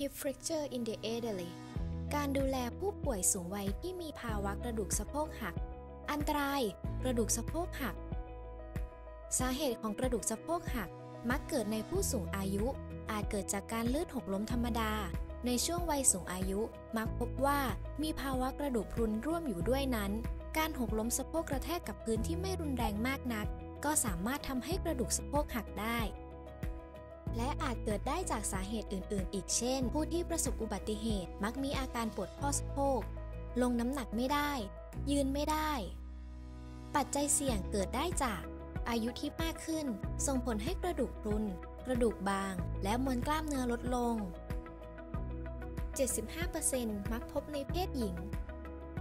hip fracture in the elderly การดูแลผู้ป่วยสูงวัยที่มีภาวะกระดูกสะโพกหัก อันตราย กระดูกสะโพกหัก สาเหตุของกระดูกสะโพกหัก มักเกิดในผู้สูงอายุ อาจเกิดจากการลื่นหกล้มธรรมดา ในช่วงวัยสูงอายุ มักพบว่ามีภาวะกระดูกพรุนร่วมอยู่ด้วยนั้น การหกล้มสะโพกกระแทกกับพื้นที่ไม่รุนแรงมากนัก ก็สามารถทำให้กระดูกสะโพกหักได้ และอาจเกิดได้จากสาเหตุอื่น ๆ อีกเช่น ผู้ที่ประสบอุบัติเหตุ มักมีอาการปวดข้อสะโพก ลงน้ำหนักไม่ได้ ยืนไม่ได้ ปัจจัยเสี่ยงเกิดได้จากอายุที่มากขึ้น ส่งผลให้กระดูกพรุน กระดูกบาง และมวลกล้ามเนื้อลดลง 75%มักพบในเพศหญิง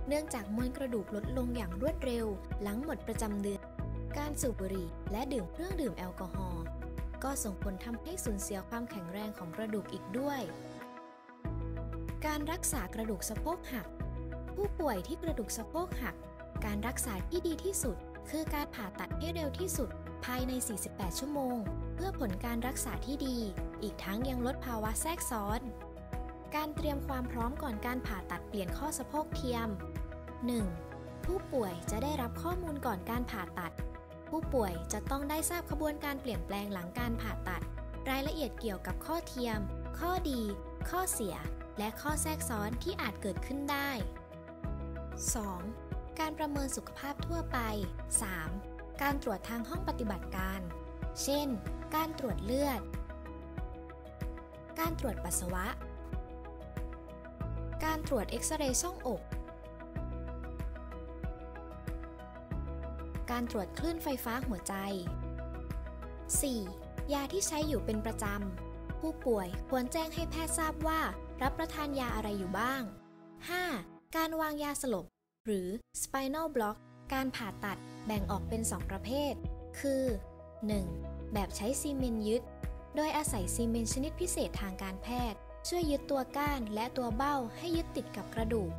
เนื่องจากมวลกระดูกลดลงอย่างรวดเร็ว หลังหมดประจำเดือน การสูบบุหรี่และดื่มเครื่องดื่มแอลกอฮอล์ ก็ส่งผลทำให้สูญเสียความแข็งแรงของกระดูกอีกด้วย การรักษากระดูกสะโพกหัก ผู้ป่วยที่กระดูกสะโพกหัก การรักษาที่ดีที่สุด คือการผ่าตัดให้เร็วที่สุด ภายใน 48 ชั่วโมง เพื่อผลการรักษาที่ดี อีกทั้งยังลดภาวะแทรกซ้อน การเตรียมความพร้อมก่อนการผ่าตัดเปลี่ยนข้อสะโพกเทียม 1. ผู้ป่วยจะได้รับข้อมูลก่อนการผ่าตัด ผู้ป่วยจะต้องได้ทราบขบวนการเปลี่ยนแปลงหลังการผ่าตัด รายละเอียดเกี่ยวกับข้อเทียม ข้อดี ข้อเสีย และข้อแทรกซ้อนที่อาจเกิดขึ้นได้ 2. การประเมินสุขภาพทั่วไป 3. การตรวจทางห้องปฏิบัติการ เช่น การตรวจเลือด การตรวจปัสสาวะ การตรวจเอ็กซเรย์ช่องอก การตรวจคลื่นไฟฟ้าหัวใจ 4. ยาที่ใช้อยู่เป็นประจำ ผู้ป่วยควรแจ้งให้แพทย์ทราบว่า รับประทานยาอะไรอยู่บ้าง 5. การวางยาสลบ หรือ spinal block การผ่าตัดแบ่งออกเป็น 2 ประเภท คือ 1. แบบใช้ซีเมนต์ยึด โดยอาศัยซีเมนต์ชนิดพิเศษทางการแพทย์ ช่วยยึดตัวก้านและตัวเบ้าให้ยึดติดกับกระดูก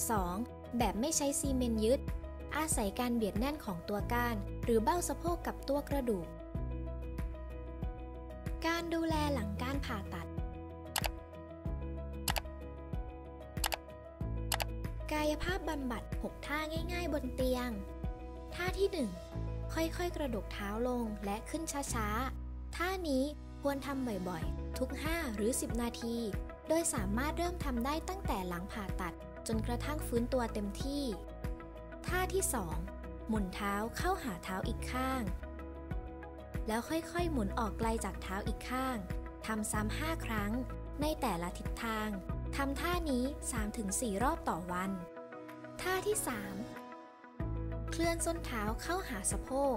2. แบบไม่ใช้ซีเมนต์ยึด อาศัยการเบียดแน่นของตัวก้าน หรือเบ้าสะโพกกับตัวกระดูก การดูแลหลังการผ่าตัด กายภาพบำบัด 6 ท่าง่าย ๆ บนเตียง ท่าที่ 1 ค่อยๆ กระดกเท้าลงและขึ้นช้าๆ ท่านี้ควรทำบ่อยๆ ทุก 5 หรือ 10 นาที โดยสามารถเริ่มทำได้ตั้งแต่หลังผ่าตัด จนกระทั่งฟื้นตัวเต็มที่ ท่าที่ 2 หมุนเท้าเข้าหาเท้าอีกข้าง แล้วค่อยๆ หมุนออกไกลจากเท้าอีกข้าง ทำซ้ำห้าครั้ง ในแต่ละทิศทาง ทำท่านี้ 3-4 รอบต่อวัน ท่าที่ 3 เคลื่อนส้นเท้าเข้าหาสะโพก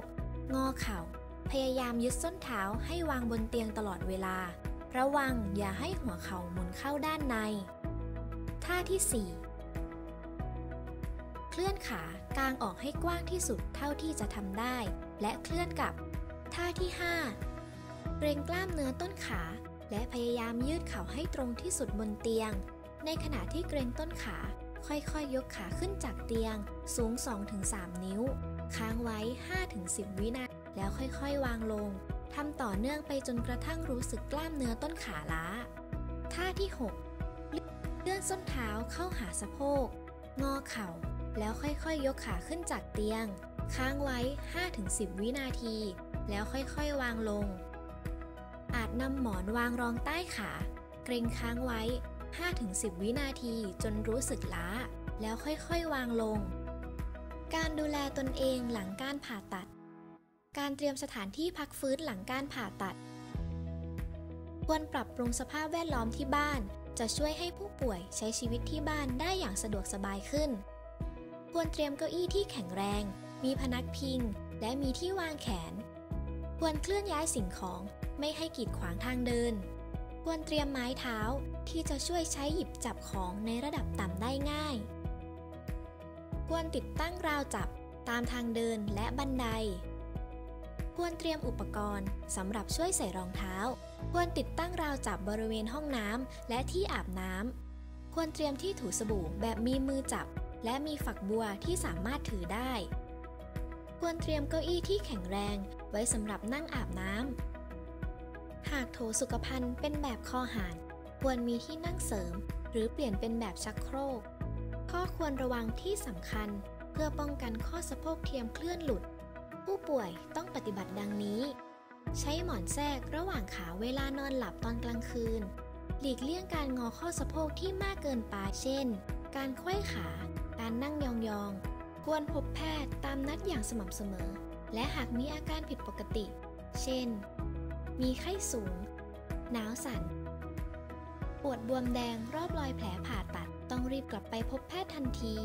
งอเข่า พยายามยึดส้นเท้าให้วางบนเตียงตลอดเวลา ระวังอย่าให้หัวเข่าหมุนเข้าด้านใน ท่าที่ 4 เคลื่อนขากางออกให้กว้างที่สุดเท่าที่จะทำได้ และเคลื่อนกลับ ท่าที่ 5 เกรงกล้ามเนื้อต้นขา และพยายามยืดเข่าให้ตรงที่สุดบนเตียง ในขณะที่เกรงต้นขา ค่อยๆยยกขาขึ้นจากเตียง สูง 2-3 นิ้ว ค้างไว้ 5-10 วินาทีแล้วค่อยๆ วางลงทำต่อเนื่องไปจนกระทั่งรู้สึกกล้ามเนื้อต้นขาล้า ท่าที่ 6 เลื่อนส้นเท้าเข้าหาสะโพก งอเข่า แล้วค่อยๆยยกขาขึ้นจากเตียง ค้างไว้ 5-10 วินาที แล้วค่อยๆวางลง อาจนำหมอนวางรองใต้ขา เกรงค้างไว้ 5-10 วินาทีจนรู้สึกล้า แล้วค่อยๆวางลง การดูแลตนเองหลังการผ่าตัด การเตรียมสถานที่พักฟื้นหลังการผ่าตัด ควรปรับปรุงสภาพแวดล้อมที่บ้านจะช่วยให้ผู้ป่วยใช้ชีวิตที่บ้านได้อย่างสะดวกสบายขึ้น ควรเตรียมเก้าอี้ที่แข็งแรง มีพนักพิง และมีที่วางแขน ควรเคลื่อนย้ายสิ่งของไม่ให้กีดขวางทางเดิน ควรเตรียมไม้เท้าที่จะช่วยใช้หยิบจับของในระดับต่ำได้ง่าย ควรติดตั้งราวจับตามทางเดินและบันได ควรเตรียมอุปกรณ์สำหรับช่วยใส่รองเท้า ควรติดตั้งราวจับบริเวณห้องน้ำและที่อาบน้ำควรเตรียมที่ถูสบู่แบบมีมือจับ และมีฝักบัวที่สามารถถือได้ ควรเตรียมเก้าอี้ที่แข็งแรงไว้สำหรับนั่งอาบน้ำ หากโถสุขภัณฑ์เป็นแบบคอหานควรมีที่นั่งเสริม หรือเปลี่ยนเป็นแบบชักโครก ข้อควรระวังที่สำคัญเพื่อป้องกันข้อสะโพกเทียมเคลื่อนหลุด ผู้ป่วยต้องปฏิบัติดังนี้ ใช้หมอนแทรกระหว่างขาเวลานอนหลับตอนกลางคืน หลีกเลี่ยงการงอข้อสะโพกที่มากเกินไปเช่น การไขว้ขา การนั่งยองๆ ควรพบแพทย์ตามนัดอย่างสม่ำเสมอ และหากมีอาการผิดปกติ เช่น มีไข้สูง หนาวสั่น ปวดบวมแดงรอบรอยแผลผ่าตัด ต้องรีบกลับไปพบแพทย์ทันที